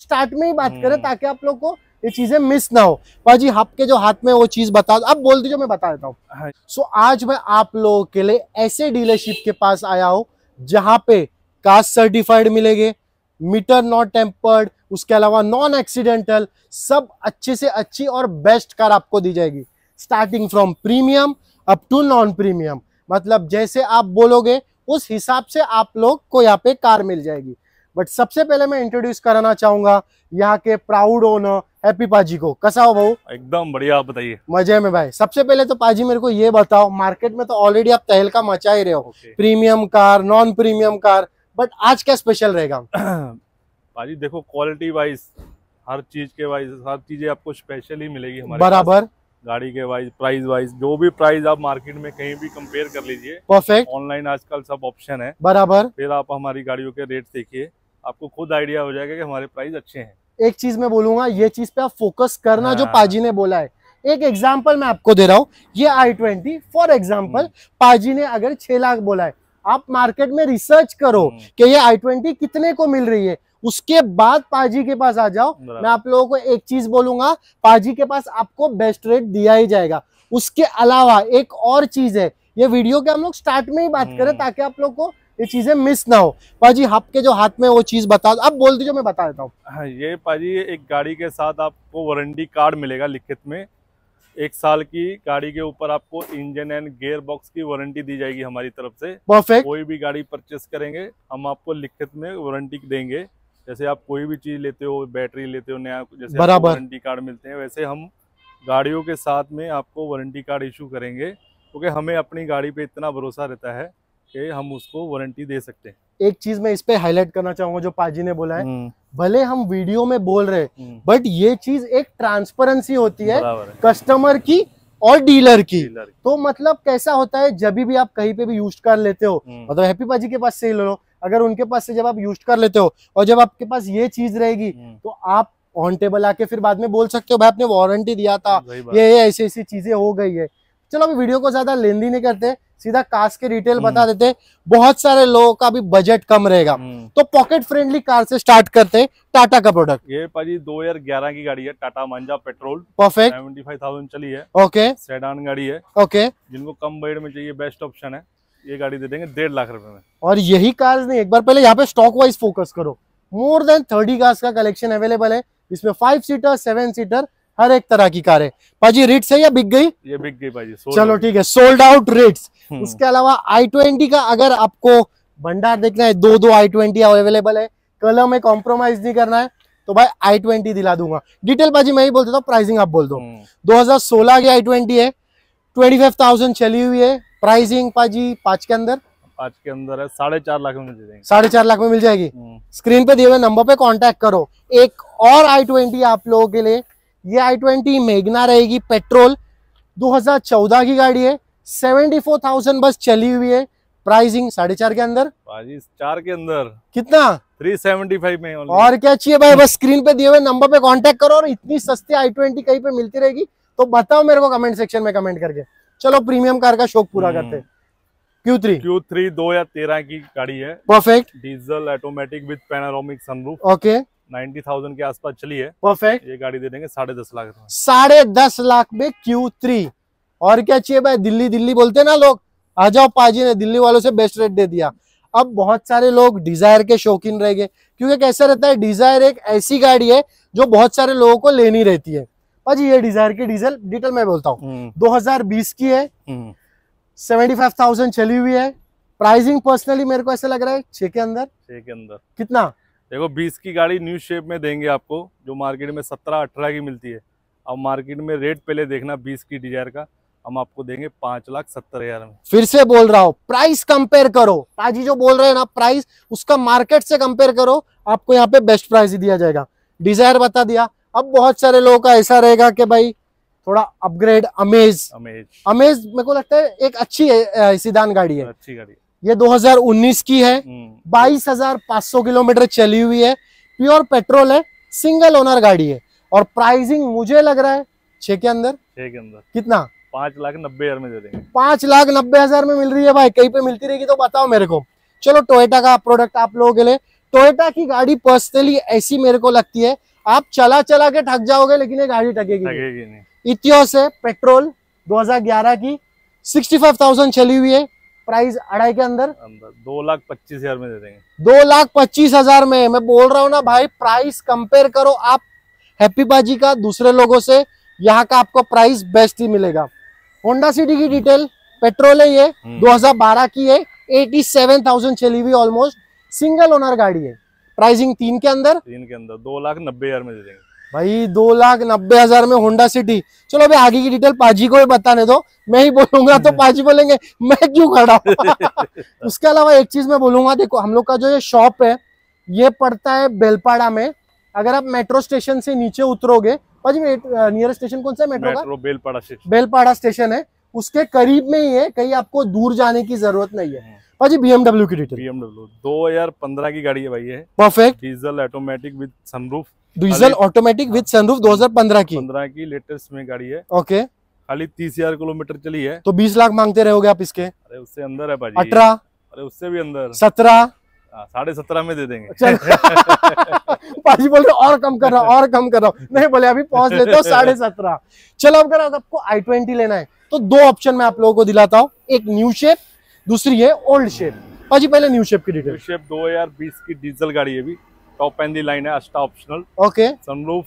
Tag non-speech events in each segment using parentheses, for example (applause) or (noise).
Start में ही बात करें हम्म। ताकि आप लोग को ये चीज़ें मिस ना हो। पाजी आपके जो हाथ में वो चीज़ बता अब बोल दीजिए मैं बता देता हूँ। हाँ। सो आज मैं आप लोगों के लिए ऐसे डीलरशिप के पास आया हूँ जहाँ पे कास्ट सर्टिफाइड मिलेंगे मीटर नॉट टेम्पर्ड उसके अलावा नॉन एक्सीडेंटल सब अच्छे से अच्छी और बेस्ट कार आपको दी जाएगी। Starting from premium up to non premium मतलब जैसे आप बोलोगे उस हिसाब से आप लोग को यहाँ पे कार मिल जाएगी। बट सबसे पहले मैं इंट्रोड्यूस कराना चाहूँगा यहाँ के प्राउड ओनर हैप्पी पाजी को। कैसा हो भाऊ एकदम बढ़िया आप बताइए। मज़े में भाई। सबसे पहले तो पाजी मेरे को ये बताओ मार्केट में तो ऑलरेडी आप तहलका मचा ही रहे हो। Premium car non premium car but आज क्या स्पेशल रहेगा? (clears throat) पाजी देखो क्वालिटी वाइज हर चीज़ के वाइज हर चीज़ें आपको स्पेशल ही मिलेगी हमारे बराबर। गाड़ी के वाइज प्राइस वाइज जो भी प्राइस आप मार्केट में कहीं भी कंपेयर कर लीजिए। परफेक्ट ऑनलाइन आजकल सब ऑप्शन है। बराबर। फिर आप हमारी गाड़ियों के रेट देखिए। आपको खुद आइडिया हो जाएगा कि हमारे प्राइस अच्छे हैं। एक चीज़ मैं बोलूँगा ये चीज़ पे आप फोकस करना जो हाँ। पाजी ने बोला है। एक एग्ज़ाम्पल मैं आपको दे रहा हूँ ये आई ट्वेंटी फॉर एग्ज़ाम्पल। पाजी ने अगर छह लाख बोला है आप मार्केट में रिसर्च करो हम्म, कि ये आई ट्वेंटी कितने को मिल रही है। उसके बाद पाजी के पास आ जाओ। मैं आप लोगों को एक चीज़ बोलूँगा पाजी के पास आपको बेस्ट रेट दिया ही जाएगा। उसके अलावा एक और चीज़ है ये वीडियो के हम लोग स्टार्ट में ही बात करें हम्म। ताकि आप लोग को ये चीज़ें मिस ना हो। पाजी आपके जो हाथ में वो चीज़ बता अब बोल दीजिए मैं बता देता हूँ। हाँ ये पाजी एक गाड़ी के साथ आपको वारंटी कार्ड मिलेगा लिखित में। एक साल की गाड़ी के ऊपर आपको इंजन एंड गियर बॉक्स की वारंटी दी जाएगी हमारी तरफ़ से। परफेक्ट कोई भी गाड़ी परचेस करेंगे हम आपको लिखित में वारंटी देंगे। जैसे आप कोई भी चीज़ लेते हो बैटरी लेते हो नया जैसे बराबर। वारंटी कार्ड मिलते हैं वैसे हम गाड़ियों के साथ में आपको वारंटी कार्ड इशू करेंगे। क्योंकि हमें अपनी गाड़ी पे इतना भरोसा रहता है। कि हम उसको वारंटी दे सकते हैं। एक चीज़ मैं इस पे हाईलाइट करना चाहूँगा जो पाजी ने बोला है। हम्म, भले हम वीडियो में बोल रहे हम्म, बट ये चीज़ एक ट्रांसपेरेंसी होती है कस्टमर की और डीलर की। डीलर की। तो मतलब कैसा होता है जब भी आप कहीं पे भी यूज़ कर लेते हो हम्म, मतलब हैप्पी पाजी के पास से ही ले लो अगर उनके पास से जब आप यूज़ कर लेते हो और जब आपके पास ये चीज़ रहेगी हम्म, तो आप ऑन टेबल आके फिर बाद में बोल सकते हो भाई आपने वारंटी दिया था ये ये ऐसी ऐसी चीज़ें हो गई है। चलो अभी वीडियो को ज़्यादा लेंदी नहीं करते सीधा कास्ट के डिटेल बता हम्म। देते बहुत सारे लोगों का भी बजट कम रहेगा। हम्म, तो पॉकेट फ्रेंडली कार से स्टार्ट करते हैं टाटा का प्रोडक्ट ये पाजी 2011 की गाड़ी है टाटा मांझा पेट्रोल परफेक्ट 75,000 चली है। ओके सेडान गाड़ी है। ओके जिनको कम बजट में चाहिए बेस्ट ऑप्शन है। ये गाड़ी दे देंगे डेढ़ लाख रुपए में। और यही कार्स नहीं एक बार पहले यहाँ पे स्टॉक वाइज फोकस करो। मोर देन थर्टी कार्स का कलेक्शन अवेलेबल है। इसमें फाइव सीटर सेवन सीटर हर एक तरह की कार। है पाजी रिट्स है या बिक गई? ये बिक गई पाजी चलो ठीक है सोल्ड आउट रेट्स हम्म, उसके अलावा आई ट्वेंटी का अगर आपको भंडार देखना है दो दो आई ट्वेंटी अवेलेबल है। कलर में कॉम्प्रोमाइज नहीं करना है तो भाई आई ट्वेंटी दिला दूँगा। डिटेल पाजी मैं ही बोल देता हूँ प्राइसिंग आप बोल दो। हम्म, 2016 की आई ट्वेंटी है 25,000 चली हुई है। प्राइसिंग पाजी पाँच के अंदर। आज के अंदर है साढ़े चार लाख में दे देंगे साढ़े चार लाख में मिल जाएगी। हम्म, स्क्रीन पे दिए हुए नंबर पे कांटेक्ट करो। एक और आई ट्वेंटी आप लोगों के लिए ये आई ट्वेंटी मेघना रहेगी पेट्रोल 2014 की गाड़ी है 74,000 बस चली हुई है प्राइसिंग साढ़े चार के अंदर। पाजी चार के अंदर। कितना? 375 में और क्या चाहिए भाई? बस स्क्रीन पे दिए हुए नंबर पे कांटेक्ट करो और इतनी सस्ती आई ट्वेंटी कहीं पे मिलती रहेगी तो बताओ मेरे को कमेंट सेक्शन में कमेंट करके। चलो प्रीमियम कार का शौक पूरा हम्म। करते क्यू थ्री क्यू थ्री दो या तेरह की गाड़ी है। Perfect diesel automatic with panoramic sunroof okay 90,000 के आसपास चली है। परफेक्ट ये गाड़ी दे देंगे साढ़े दस लाख साढ़े दस लाख में क्यू थ्री और क्या चाहिए भाई? दिल्ली दिल्ली बोलते ना लोग आ जाओ पाजी ने दिल्ली वालों से बेस्ट रेट दे दिया। अब बहुत सारे लोग डिज़ायर के शौकीन रह गए क्योंकि कैसा रहता है डिज़ायर एक ऐसी गाड़ी है जो बहुत सारे लोगों को लेनी रहती है। पाजी ये डिज़ायर की डीजल डिटेल मैं बोलता हूँ। हम्म, 2020 की है। हम्म, 75,000 चली हुई है। प्राइसिंग पर्सनली मेरे को ऐसा लग रहा है छह के अंदर। छह के अंदर। कितना? देखो 20 की गाड़ी न्यू शेप में देंगे आपको जो मार्केट में 17 18 की मिलती है। अब मार्केट में रेट पहले देखना 20 की डिज़ायर का। हम आपको देंगे पाँच लाख सत्तर हज़ार में। फिर से बोल रहा हूँ प्राइस कंपेयर करो। पाजी जो बोल रहे हैं ना प्राइस उसका मार्केट से कंपेयर करो। आपको यहाँ पे बेस्ट प्राइस ही दिया जाएगा। डिज़ायर बता दिया। अब बहुत सारे लोगों का ऐसा रहेगा कि भाई थोड़ा अपग्रेड अमेज अमेज अमेज मेरे को लगता है एक अच्छी है, गाड़ी है। अच्छी गाड़ी ये 2019 की है। हम्म, बाईस हज़ार पाँच सौ किलोमीटर चली हुई है। प्योर पेट्रोल है सिंगल ओनर गाड़ी है। और प्राइसिंग मुझे लग रहा है छह के अंदर। छह के अंदर। कितना? पाँच लाख नब्बे हज़ार में दे देंगे। पाँच लाख नब्बे हज़ार में मिल रही है भाई। कहीं पे मिलती रहेगी तो बताओ मेरे को। चलो टोयोटा का प्रोडक्ट आप लोगों के लिए। टोयोटा की गाड़ी पर्सनली ऐसी मेरे को लगती है। आप चला चला के ठक जाओगे लेकिन ये गाड़ी। लगेगी नहीं। इतियोस है पेट्रोल 2011 की। 65,000 चली हुई है। प्राइस अढ़ाई के अंदर? दो लाख पच्चीस हज़ार में दे देंगे। दो लाख पच्चीस हज़ार में। मैं बोल रहा हूँ ना भाई प्राइस कंपेयर करो आप हैप्पी बाजी का दूसरे लोगों से यहाँ का आपको प्राइस बेस्ट ही मिलेगा। होंडा सिटी की डिटेल पेट्रोल है ये हम्म। 2012 की है 87,000 चली हुई ऑलमोस्ट सिंगल ओनर गाड़ी है। प्राइसिंग तीन के अंदर। तीन के अंदर। दो लाख नब्बे हज़ार में दे देंगे। भाई दो लाख नब्बे हज़ार में होंडा सिटी चलो अभी आगे की डिटेल पाजी को भी बताने दो। मैं ही बोलूँगा तो (laughs) पाजी बोलेंगे मैं क्यों खड़ा हूँ? (laughs) उसके अलावा एक चीज़ मैं बोलूँगा देखो हम लोग का जो ये शॉप है ये पड़ता है बेलपाड़ा में। अगर आप मेट्रो स्टेशन से नीचे उतरोगे पाजी नियरेस्ट स्टेशन कौन सा है मेट्रो का? मेट्रो बेलपाड़ा से बेलपाड़ा स्टेशन है। उसके करीब में ही है कहीं आपको दूर जाने की ज़रूरत नहीं है। पाजी बीएमडब्ल्यू की डिटेल बीएमडब्ल्यू दो हज़ार पंद्रह की गाड़ी है भाई ये। Perfect diesel automatic with sunroof diesel automatic with sunroof 2015 की। पंद्रह की लेटेस्ट में गाड़ी है। ओके खाली तीस हज़ार किलोमीटर चली है। तो 20 लाख मांगते रहोगे आप इसके? अरे उससे अंदर है भाजी अठारह। अरे उससे भी अंदर। सत्रह। हाँ, साढ़े सत्रह में दे देंगे। (laughs) पाजी बोल रहे और कम कर रहा हूँ, और कम कर रहा हूँ। नहीं बोले अभी पहुँच लेते हो साढ़े सत्रह। चलो अब अगर आपको आई ट्वेंटी लेना है तो दो ऑप्शन में आप लोगों को दिलाता हूँ। एक न्यू शेप दूसरी है ओल्ड शेप। पाजी पहले न्यू शेप की डिटेल न्यू शेप दो हज़ार बीस की डीजल गाड़ी है भी टॉप एंड दी लाइन है Asta optional okay sunroof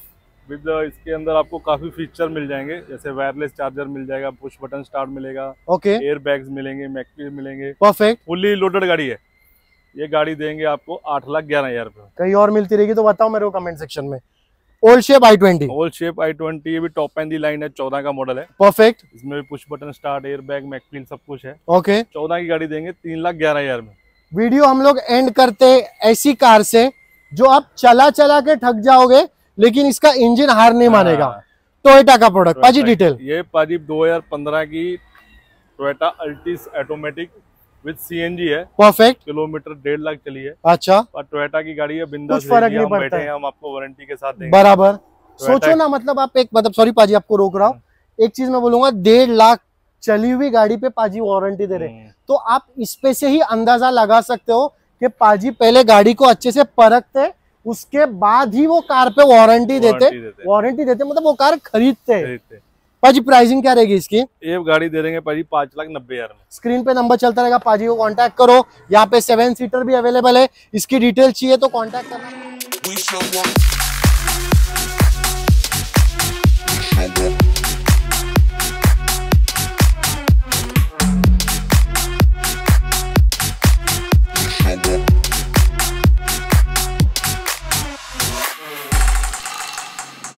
with इसके अंदर आपको काफ़ी फीचर मिल जाएँगे। जैसे वायरलेस चार्जर मिल जाएगा पुश बटन स्टार्ट मिलेगा। ओके एयर बैग्स मिलेंगे मैकपी मिलेंगे। परफेक्ट फुल्ली लोडेड गाड़ी है। ये गाड़ी देंगे आपको आठ लाख ग्यारह हज़ार रुपए कहीं और मिलती रहेगी तो बताओ मेरे को कमेंट सेक्शन में। Old shape i twenty old shape i twenty ये भी टॉप एंड दी लाइन है चौदह का मॉडल है। परफेक्ट इसमें भी push button start air bag मैकपील सब कुछ है। ओके चौदह की गाड़ी देंगे तीन लाख ग्यारह हज़ार में। वीडियो हम लोग एंड करते हैं ऐसी कार से जो आप चला चला के थक जाओगे लेकिन इसका इंजन हार नहीं मानेगा। हाँ, टोयोटा का प्रोडक्ट पाजी डिटेल ये पाजी 2015 की Toyota Altis automatic with CNG है। परफेक्ट किलोमीटर डेढ़ लाख चली है। अच्छा। और टोयोटा की गाड़ी है बिंदास फ़र्क नहीं हम पड़ता। बैठे है। हम आपको वारंटी के साथ देंगे। बराबर। सोचो ना मतलब आप एक मतलब सॉरी पाजी आपको रोक रहा हूँ। एक चीज़ मैं बोलूँगा डेढ़ लाख चली हुई गाड़ी पे पाजी वारंटी दे रहे हैं। हम्म, तो आप इस पे से ही अंदाज़ा लगा सकते हो कि पाजी पहले गाड़ी को अच्छे से परखते उसके बाद ही वो कार पे वारंटी देते। वारंटी देते। मतलब वो कार खरीदते। खरीदते। हैं। पाजी प्राइसिंग क्या रहेगी इसकी? ये गाड़ी दे देंगे पाजी पाँच लाख नब्बे हज़ार में। स्क्रीन पे नंबर चलता रहेगा पाजी को कांटेक्ट करो। यहाँ पे सेवन सीटर भी अवेलेबल है। इसकी डिटेल चाहिए तो कांटेक्ट करना.